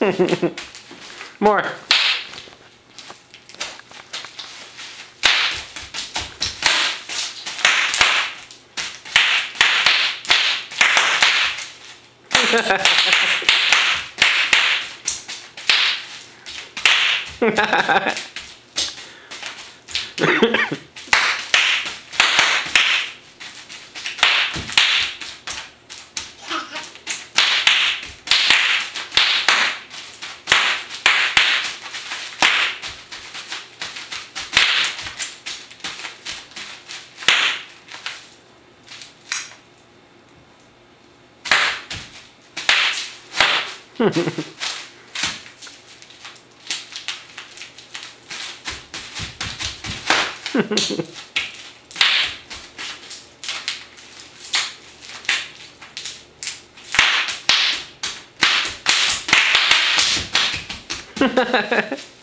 More. Ha Ha ha ha ha.